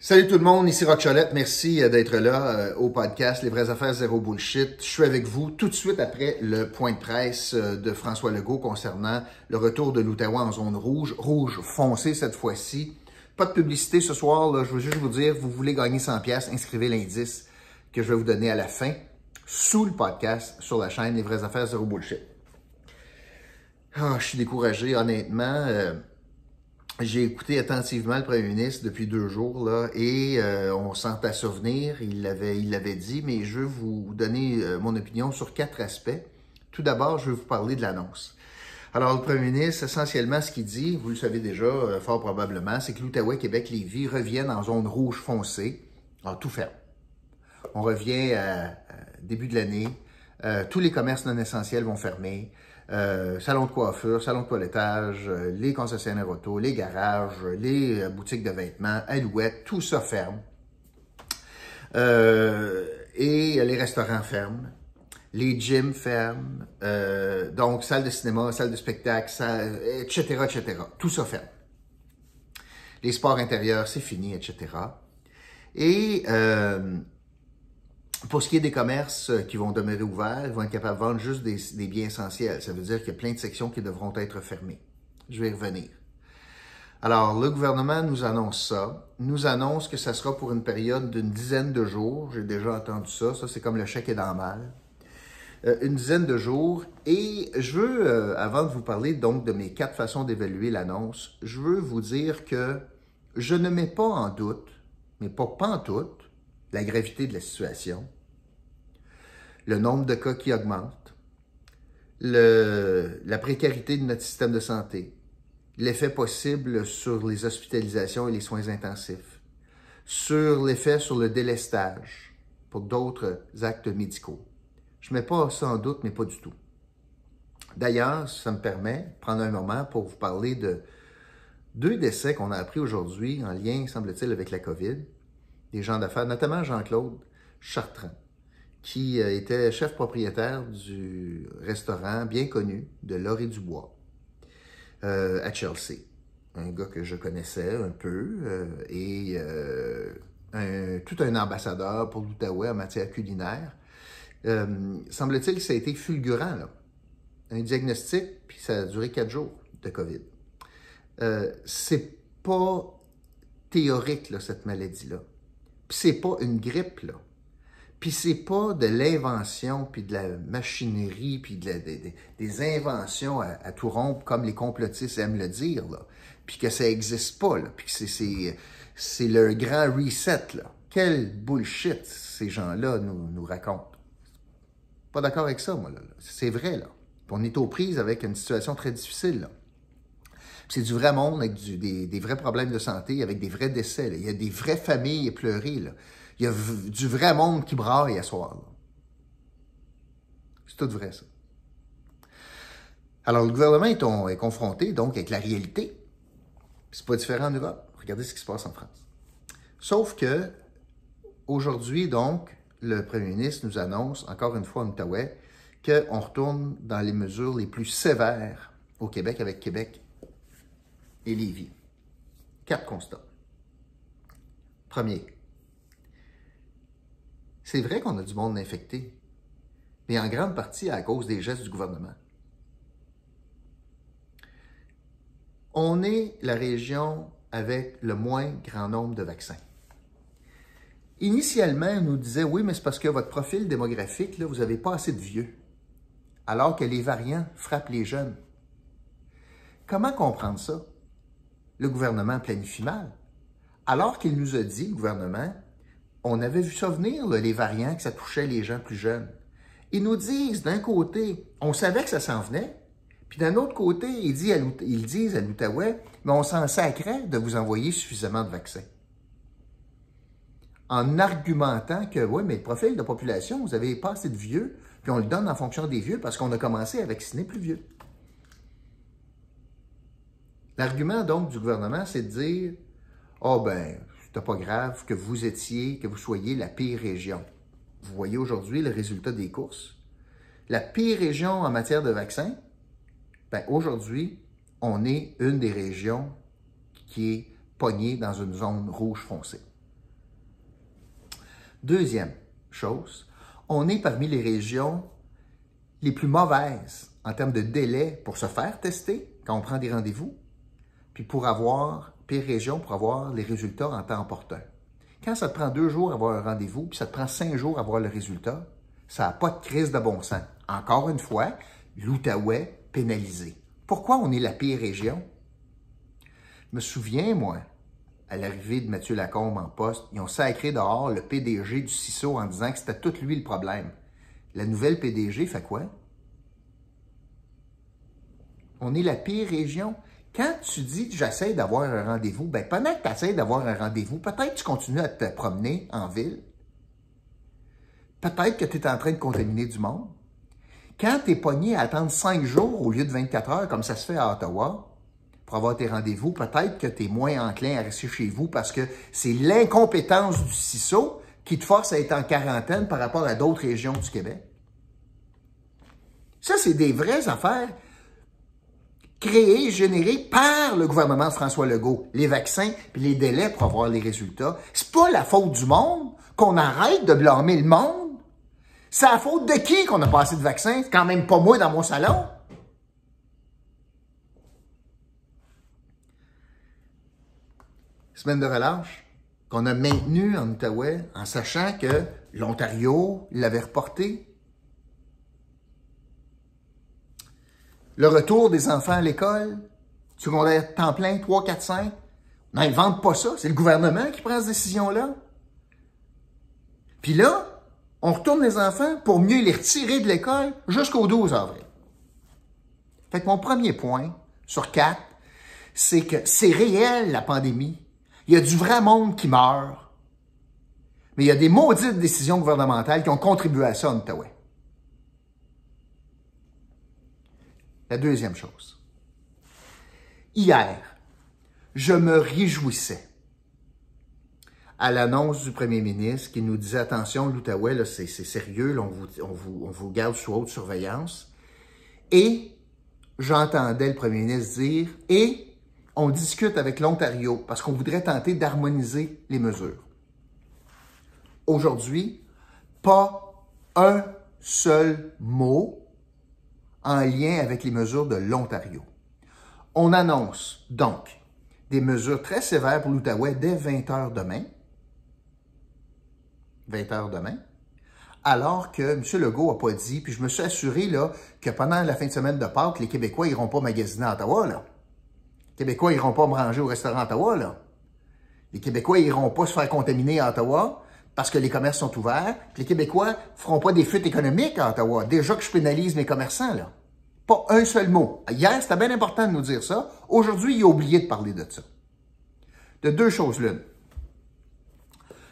Salut tout le monde, ici Rock Cholette. Merci euh, d'être là euh, au podcast Les vraies affaires zéro bullshit. Je suis avec vous tout de suite après le point de presse euh, de François Legault concernant le retour de l'Outaouais en zone rouge, rouge foncé cette fois-ci. Pas de publicité ce soir, je veux juste vous dire, vous voulez gagner 100 pièces, inscrivez l'indice que je vais vous donner à la fin sous le podcast sur la chaîne Les vraies affaires zéro bullshit. Ah, je suis découragé, honnêtement. J'ai écouté attentivement le premier ministre depuis deux jours là, et euh, on sent à souvenir, il l'avait, il l'avait dit, mais je veux vous donner euh, mon opinion sur quatre aspects. Tout d'abord, je vais vous parler de l'annonce. Alors, le premier ministre, essentiellement, ce qu'il dit, vous le savez déjà euh, fort probablement, c'est que l'Outaouais, Québec, Lévis reviennent en zone rouge foncée, en tout ferme. On revient à, début de l'année, tous les commerces non essentiels vont fermer. Euh, salon de coiffure, salon de toilettage, euh, les concessionnaires auto, les garages, les euh, boutiques de vêtements, Alouette, tout ça ferme. et les restaurants ferment, les gyms ferment, donc salle de cinéma, salle de spectacle, etc., etc. Tout ça ferme. Les sports intérieurs, c'est fini, etc. Et pour ce qui est des commerces euh, qui vont demeurer ouverts, ils vont être capables de vendre juste des, biens essentiels. Ça veut dire qu'il y a plein de sections qui devront être fermées. Je vais y revenir. Alors, le gouvernement nous annonce ça, nous annonce que ça sera pour une période d'une dizaine de jours. J'ai déjà entendu ça. Ça, c'est comme le chèque est dans mal. Euh, une dizaine de jours. Et je veux, euh, avant de vous parler donc de mes quatre façons d'évaluer l'annonce, je veux vous dire que je ne mets pas en doute, mais pas, pas en doute, la gravité de la situation, le nombre de cas qui augmente, la précarité de notre système de santé, l'effet possible sur les hospitalisations et les soins intensifs, sur l'effet sur le délestage pour d'autres actes médicaux. Je ne mets pas ça en doute, mais pas du tout. D'ailleurs, ça me permet de prendre un moment pour vous parler de deux décès qu'on a appris aujourd'hui en lien, semble-t-il, avec la COVID des gens d'affaires, notamment Jean-Claude Chartrand, qui euh, était chef propriétaire du restaurant bien connu de Laurie Dubois euh, à Chelsea. Un gars que je connaissais un peu euh, et tout un ambassadeur pour l'Outaouais en matière culinaire. Semble-t-il que ça a été fulgurant, là. Un diagnostic, puis ça a duré quatre jours de COVID. c'est pas théorique, là, cette maladie-là. Puis c'est pas une grippe, là. Puis c'est pas de l'invention, puis de la machinerie, puis de des inventions à, tout rompre, comme les complotistes aiment le dire, là. Puis que ça existe pas, là. Puis que c'est, c'est, le grand reset, là. Quel bullshit ces gens-là nous, nous racontent. Pas d'accord avec ça, moi, là. C'est vrai, là. on est aux prises avec une situation très difficile, là. C'est du vrai monde avec des, vrais problèmes de santé, avec des vrais décès. Il y a des vraies familles pleurées. Là. Il y a du vrai monde qui braille à soir. C'est tout vrai, ça. Alors, le gouvernement est, confronté, donc, avec la réalité. C'est pas différent en Europe. Regardez ce qui se passe en France. Sauf que, aujourd'hui, donc, le premier ministre nous annonce, encore une fois en Outaouais, qu'on retourne dans les mesures les plus sévères au Québec avec Québec et Lévis. Quatre constats. Premier, c'est vrai qu'on a du monde infecté, mais en grande partie à cause des gestes du gouvernement. On est la région avec le moins grand nombre de vaccins. Initialement, on nous disait oui, mais c'est parce que votre profil démographique, là, vous n'avez pas assez de vieux, alors que les variants frappent les jeunes. Comment comprendre ça? Le gouvernement planifie mal. Alors qu'il nous a dit, le gouvernement, on avait vu ça venir, les variants, que ça touchait les gens plus jeunes. Ils nous disent, d'un côté, on savait que ça s'en venait, puis d'un autre côté, ils disent à l'Outaouais, mais on s'en sacrait de vous envoyer suffisamment de vaccins. En argumentant que, oui, mais le profil de population, vous avez pas assez de vieux, puis on le donne en fonction des vieux parce qu'on a commencé à vacciner plus vieux. L'argument donc du gouvernement, c'est de dire oh, ben, c'est pas grave que vous étiez, que vous soyez la pire région. Vous voyez aujourd'hui le résultat des courses. La pire région en matière de vaccins, ben, aujourd'hui, on est une des régions qui est pognée dans une zone rouge foncée. Deuxième chose, on est parmi les régions les plus mauvaises en termes de délai pour se faire tester quand on prend des rendez-vous, puis pour avoir, pire région, pour avoir les résultats en temps opportun. Quand ça te prend deux jours à avoir un rendez-vous, puis ça te prend cinq jours à avoir le résultat, ça n'a pas de crise de bon sens. Encore une fois, l'Outaouais pénalisé. Pourquoi on est la pire région? Je me souviens, moi, à l'arrivée de Mathieu Lacombe en poste, ils ont sacré dehors le PDG du CISO en disant que c'était tout lui le problème. La nouvelle PDG fait quoi? On est la pire région. Quand tu dis j'essaie d'avoir un rendez-vous, ben pendant que tu essaies d'avoir un rendez-vous, peut-être tu continues à te promener en ville. Peut-être que tu es en train de contaminer du monde. Quand tu es pogné à attendre cinq jours au lieu de 24 heures, comme ça se fait à Ottawa, pour avoir tes rendez-vous, peut-être que tu es moins enclin à rester chez vous parce que c'est l'incompétence du CISO qui te force à être en quarantaine par rapport à d'autres régions du Québec. Ça, c'est des vraies affaires créés, générés par le gouvernement de François Legault. Les vaccins puis les délais pour avoir les résultats. C'est pas la faute du monde qu'on arrête de blâmer le monde. C'est la faute de qui qu'on a passé de vaccins? C'est quand même pas moi dans mon salon. Semaine de relâche qu'on a maintenue en Outaouais en sachant que l'Ontario l'avait reporté le retour des enfants à l'école, secondaire temps plein, 3, 4, 5. Non, ils ne vendent pas ça. C'est le gouvernement qui prend cette décision-là. Puis là, on retourne les enfants pour mieux les retirer de l'école jusqu'au 12 avril. Fait que mon premier point sur quatre, c'est que c'est réel, la pandémie. Il y a du vrai monde qui meurt. Mais il y a des maudites décisions gouvernementales qui ont contribué à ça en. La deuxième chose. Hier, je me réjouissais à l'annonce du premier ministre qui nous disait attention, l'Outaouais, c'est sérieux, on, vous, on, vous, on vous garde sous haute surveillance. Et j'entendais le premier ministre dire et on discute avec l'Ontario parce qu'on voudrait tenter d'harmoniser les mesures. Aujourd'hui, pas un seul mot en lien avec les mesures de l'Ontario. On annonce donc des mesures très sévères pour l'Outaouais dès 20 heures demain. 20 heures demain. Alors que M. Legault n'a pas dit, puis je me suis assuré là, que pendant la fin de semaine de Pâques, les Québécois n'iront pas magasiner à Ottawa. Les Québécois n'iront pas manger au restaurant à Ottawa. Les Québécois n'iront pas se faire contaminer à Ottawa parce que les commerces sont ouverts. les Québécois feront pas des fuites économiques à Ottawa. Déjà que je pénalise mes commerçants. là. Pas un seul mot. Hier, c'était bien important de nous dire ça. Aujourd'hui, il a oublié de parler de ça. De deux choses l'une.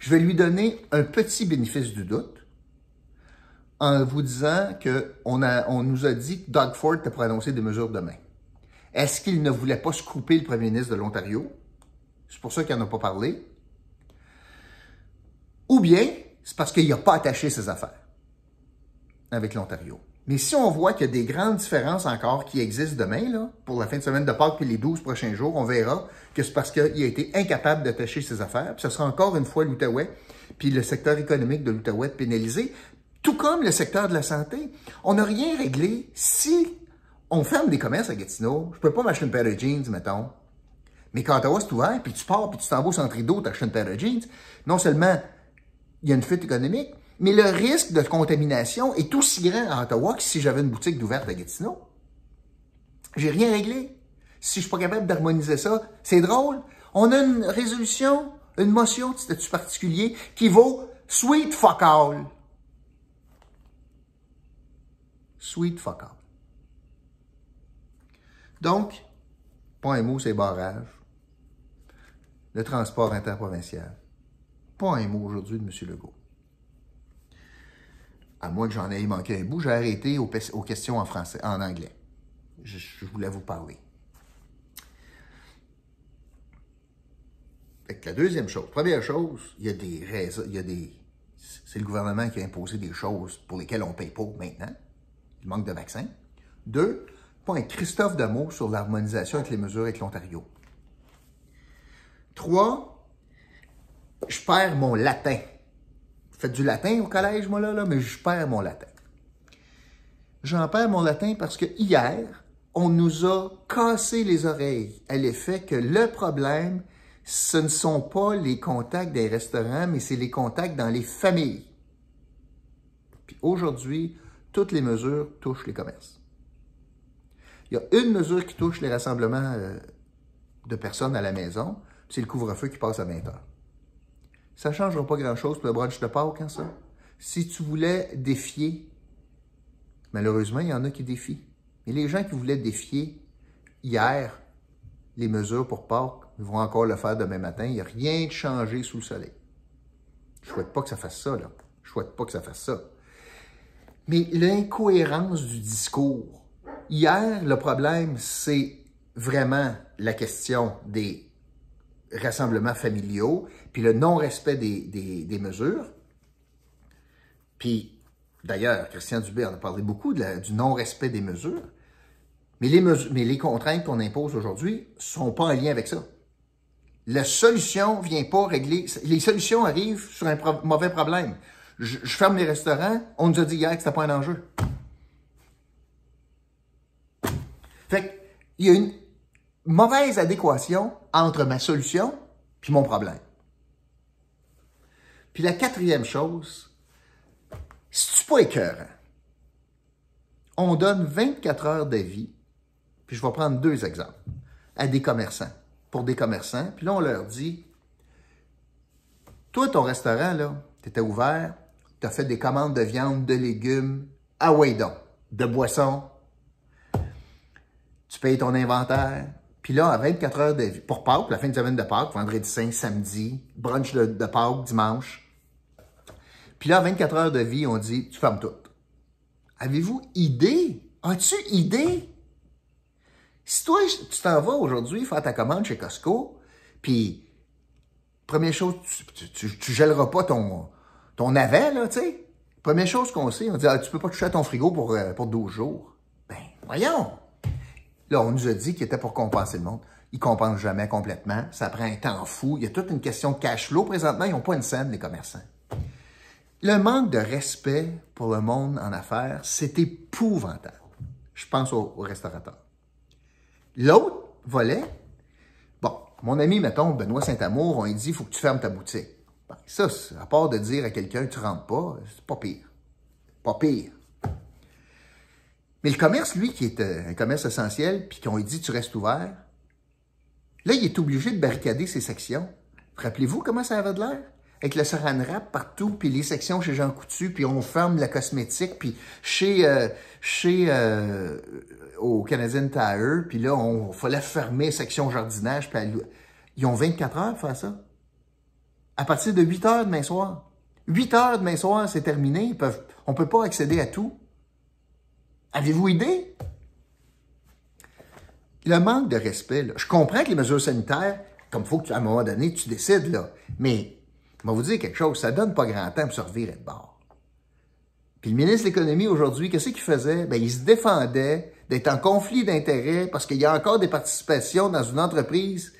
Je vais lui donner un petit bénéfice du doute en vous disant qu'on on nous a dit que Doug Ford pour annoncer des mesures demain. Est-ce qu'il ne voulait pas se le premier ministre de l'Ontario? C'est pour ça qu'il n'en a pas parlé. Ou bien, c'est parce qu'il n'a pas attaché ses affaires avec l'Ontario. Mais si on voit qu'il y a des grandes différences encore qui existent demain, là, pour la fin de semaine de Pâques puis les 12 prochains jours, on verra que c'est parce qu'il a été incapable d'attacher ses affaires. Puis ce sera encore une fois l'Outaouais, puis le secteur économique de l'Outaouais pénalisé, tout comme le secteur de la santé. On n'a rien réglé. Si on ferme des commerces à Gatineau, je peux pas m'acheter une paire de jeans, mettons. Mais quand Ottawa, c'est ouvert, puis tu pars, puis tu t'en vas au centre une paire de jeans, non seulement il y a une fuite économique, mais le risque de contamination est aussi grand à Ottawa que si j'avais une boutique d'ouverte à Gatineau. J'ai rien réglé. Si je suis pas capable d'harmoniser ça, c'est drôle. On a une résolution, une motion de statut particulier qui vaut sweet fuck all. Sweet fuck all. Donc, pas un mot, c'est barrage. Le transport interprovincial. Pas un mot aujourd'hui de M. Legault à moins que j'en aie manqué un bout, j'ai arrêté aux, questions en français, en anglais. Je, voulais vous parler. la deuxième chose, première chose, il y a des raisons, il y a des. C'est le gouvernement qui a imposé des choses pour lesquelles on paye pas maintenant. Il manque de vaccins. Deux, point Christophe Damour sur l'harmonisation avec les mesures avec l'Ontario. Trois, je perds mon latin fait du latin au collège, moi, là, là mais je perds mon latin. J'en perds mon latin parce que hier, on nous a cassé les oreilles à l'effet que le problème, ce ne sont pas les contacts des restaurants, mais c'est les contacts dans les familles. Puis aujourd'hui, toutes les mesures touchent les commerces. Il y a une mesure qui touche les rassemblements euh, de personnes à la maison, c'est le couvre-feu qui passe à 20 heures. Ça ne changera pas grand-chose pour le brunch de Pâques, hein, ça? Si tu voulais défier, malheureusement, il y en a qui défient. Mais les gens qui voulaient défier hier les mesures pour Pâques, ils vont encore le faire demain matin. Il n'y a rien de changé sous le soleil. Je ne souhaite pas que ça fasse ça, là. Je ne souhaite pas que ça fasse ça. Mais l'incohérence du discours. Hier, le problème, c'est vraiment la question des rassemblements familiaux, puis le non-respect des, mesures. Puis, d'ailleurs, Christian Dubé en a parlé beaucoup du non-respect des mesures, mais les, mais les contraintes qu'on impose aujourd'hui ne sont pas en lien avec ça. La solution vient pas régler. Les solutions arrivent sur un mauvais problème. Je, je, ferme les restaurants, on nous a dit hier que c'était pas un enjeu. Fait qu'il y a une mauvaise adéquation entre ma solution puis mon problème. Puis la quatrième chose, si tu pas écœurant, on donne 24 heures d'avis, puis je vais prendre deux exemples, à des commerçants, pour des commerçants, puis là on leur dit, toi ton restaurant, là, tu étais ouvert, tu as fait des commandes de viande, de légumes, ah ouais donc, de boissons, tu payes ton inventaire, puis là, à 24 heures de vie, pour Pâques, la fin de semaine de Pâques, vendredi saint, samedi, brunch de, de Pâques, dimanche. Puis là, à 24 heures de vie, on dit, tu fermes tout. Avez-vous idée? As-tu idée? Si toi, tu t'en vas aujourd'hui faire ta commande chez Costco, puis première chose, tu, tu, tu, gèleras pas ton, ton navet, là, tu sais. Première chose qu'on sait, on dit, ah, tu peux pas toucher à ton frigo pour, euh, pour 12 jours. Ben, voyons! Là, on nous a dit qu'il était pour compenser le monde. Ils ne compensent jamais complètement. Ça prend un temps fou. Il y a toute une question de cash flow. Présentement, ils n'ont pas une scène, les commerçants. Le manque de respect pour le monde en affaires, c'est épouvantable. Je pense aux, restaurateurs. L'autre volet, bon, mon ami, mettons, Benoît Saint-Amour, on lui dit, il faut que tu fermes ta boutique. ça, à part de dire à quelqu'un, tu rentres pas, c'est pas pire. Pas pire. Mais le commerce, lui, qui est euh, un commerce essentiel, puis qu'on lui dit tu restes ouvert, là, il est obligé de barricader ses sections. Rappelez-vous comment ça avait de l'air? Avec le saran wrap partout, puis les sections chez Jean Coutu, puis on ferme la cosmétique, puis chez, euh, chez euh, au Canadian Tire, puis là, on fallait fermer section jardinage, puis ils ont 24 heures pour faire ça. À partir de 8 heures demain soir. 8 heures demain soir, c'est terminé. Ils peuvent, on peut pas accéder à tout. Avez-vous idée? Le manque de respect, là, je comprends que les mesures sanitaires, comme il faut qu'à un moment donné, tu décides, là, mais je vais vous dire quelque chose, ça donne pas grand temps pour se revirer de bord. Puis le ministre de l'Économie aujourd'hui, qu'est-ce qu'il faisait? Ben, il se défendait d'être en conflit d'intérêts parce qu'il y a encore des participations dans une entreprise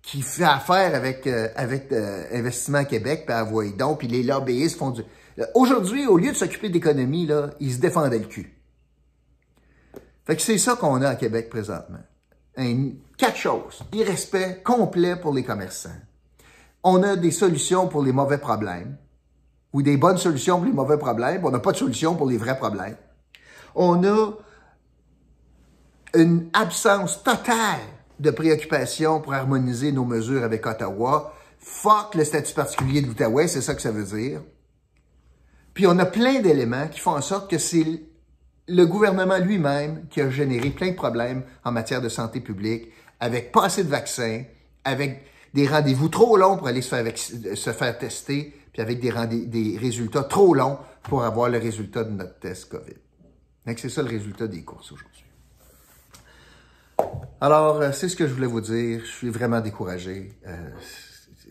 qui fait affaire avec, euh, avec euh, Investissement Québec, puis donc, puis les lobbyistes font du... Aujourd'hui, au lieu de s'occuper d'économie, là, ils se défendaient le cul. Fait que c'est ça qu'on a à Québec présentement. quatre choses. Irrespect complet pour les commerçants. On a des solutions pour les mauvais problèmes ou des bonnes solutions pour les mauvais problèmes. On n'a pas de solution pour les vrais problèmes. On a une absence totale de préoccupation pour harmoniser nos mesures avec Ottawa. Fuck le statut particulier de l'Outaouais, c'est ça que ça veut dire. Puis on a plein d'éléments qui font en sorte que c'est le gouvernement lui-même qui a généré plein de problèmes en matière de santé publique, avec pas assez de vaccins, avec des rendez-vous trop longs pour aller se faire, se faire tester, puis avec des, des résultats trop longs pour avoir le résultat de notre test COVID. Donc c'est ça le résultat des courses aujourd'hui. Alors, euh, c'est ce que je voulais vous dire. Je suis vraiment découragé. Euh,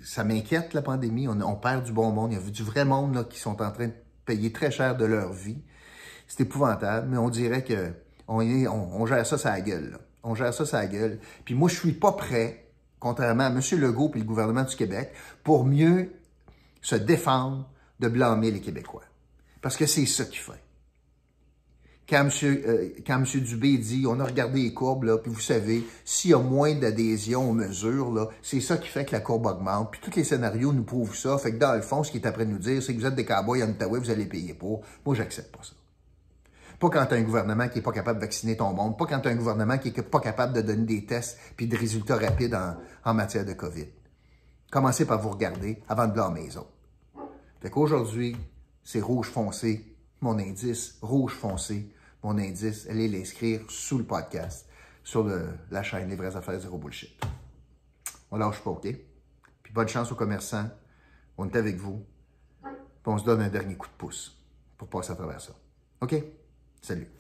ça m'inquiète, la pandémie. On, perd du bon monde. Il y a du vrai monde là, qui sont en train de payer très cher de leur vie. C'est épouvantable, mais on dirait que on, on, gère ça sa gueule. On gère ça sa gueule. Puis moi, je suis pas prêt, contrairement à M. Legault et le gouvernement du Québec, pour mieux se défendre de blâmer les Québécois. Parce que c'est ça qu'il fait. Quand M. Euh, quand M. Dubé dit, on a regardé les courbes, là, puis vous savez, s'il y a moins d'adhésion aux mesures, là, c'est ça qui fait que la courbe augmente. Puis tous les scénarios nous prouvent ça. Fait que dans le fond, ce qu'il est après nous dire, c'est que vous êtes des cowboys en Ottawa, vous allez payer pour. Moi, j'accepte pas ça. Pas quand tu as un gouvernement qui n'est pas capable de vacciner ton monde, pas quand tu as un gouvernement qui n'est pas capable de donner des tests puis de résultats rapides en, en matière de COVID. Commencez par vous regarder avant de blâmer les autres. Fait qu'aujourd'hui, c'est rouge foncé, mon indice, rouge foncé, mon indice. Allez l'inscrire sous le podcast, sur la chaîne Les vraies affaires zéro bullshit. On lâche pas, OK? Puis bonne chance aux commerçants. On est avec vous. Puis on se donne un dernier coup de pouce pour passer à travers ça. OK? Salut.